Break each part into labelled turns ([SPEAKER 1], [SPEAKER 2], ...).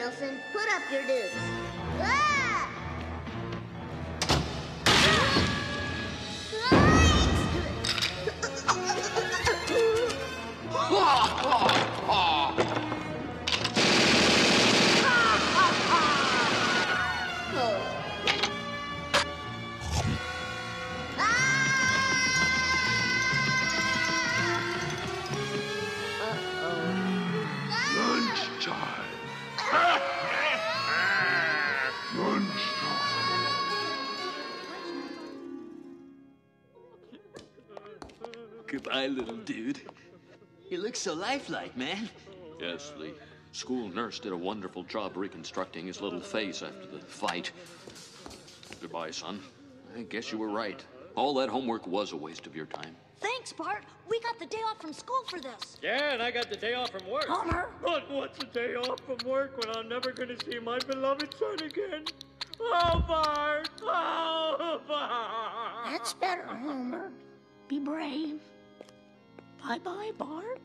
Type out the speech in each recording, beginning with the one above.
[SPEAKER 1] Nelson. Put up your dukes. Ah!
[SPEAKER 2] Goodbye, little dude. You look so lifelike, man. Yes, the school nurse did a wonderful job reconstructing his little face after the fight. Goodbye, son. I guess you were right. All that homework was a waste of your time.
[SPEAKER 3] Thanks, Bart. We got the day off from school for this.
[SPEAKER 4] Yeah, and I got the day off from work.
[SPEAKER 3] Homer.
[SPEAKER 4] But what's a day off from work when I'm never going to see my beloved son again? Oh, Bart! Oh, Bart!
[SPEAKER 3] That's better, Homer. Be brave. Bye bye, Bart.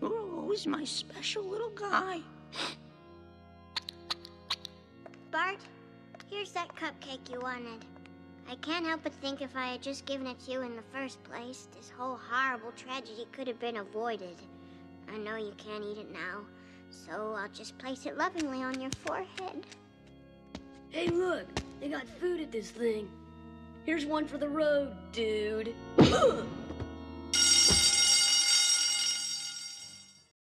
[SPEAKER 3] You're always my special little guy.
[SPEAKER 1] Bart, here's that cupcake you wanted. I can't help but think if I had just given it to you in the first place, this whole horrible tragedy could have been avoided. I know you can't eat it now, so I'll just place it lovingly on your forehead.
[SPEAKER 5] Hey, look, they got food at this thing. Here's one for the road, dude.